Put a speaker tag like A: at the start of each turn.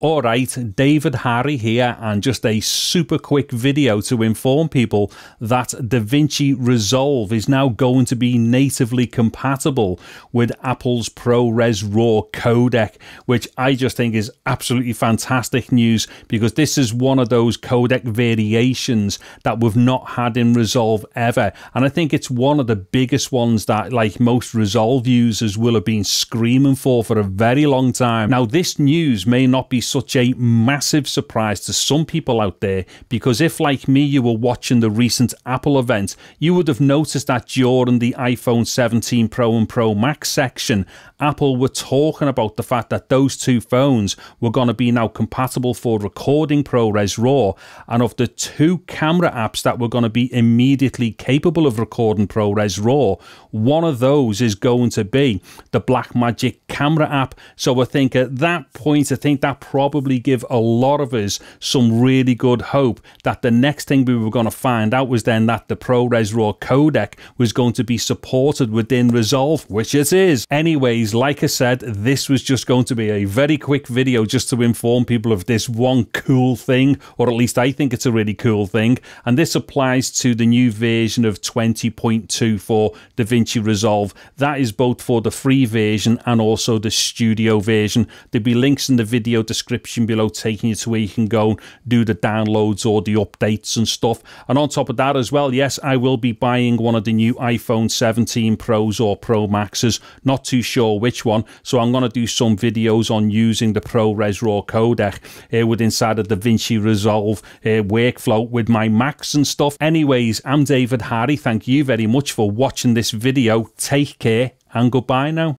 A: Alright, David Harry here and just a super quick video to inform people that DaVinci Resolve is now going to be natively compatible with Apple's ProRes RAW codec, which I just think is absolutely fantastic news because this is one of those codec variations that we've not had in Resolve ever. And I think it's one of the biggest ones that like most Resolve users will have been screaming for for a very long time. Now this news may not be such a massive surprise to some people out there because if, like me, you were watching the recent Apple event, you would have noticed that during the iPhone 17 Pro and Pro Max section, Apple were talking about the fact that those two phones were going to be now compatible for recording ProRes RAW, and of the two camera apps that were going to be immediately capable of recording ProRes RAW, one of those is going to be the Blackmagic camera app. So I think at that point, I think that probably give a lot of us some really good hope that the next thing we were going to find out was then that the ProRes RAW codec was going to be supported within Resolve, which it is. Anyways, like I said, this was just going to be a very quick video just to inform people of this one cool thing, or at least I think it's a really cool thing. And this applies to the new version of 20.2 for DaVinci Resolve. That is both for the free version and also the studio version. There'll be links in the video description below taking you to where you can go and do the downloads or the updates and stuff. And on top of that as well, yes, I will be buying one of the new iPhone 17 Pros or Pro Maxes. Not too sure which one. So I'm going to do some videos on using the ProRes RAW codec uh, with inside of the DaVinci Resolve uh, workflow with my Macs and stuff. Anyways, I'm David Harry. Thank you very much for watching this video. Take care and goodbye now.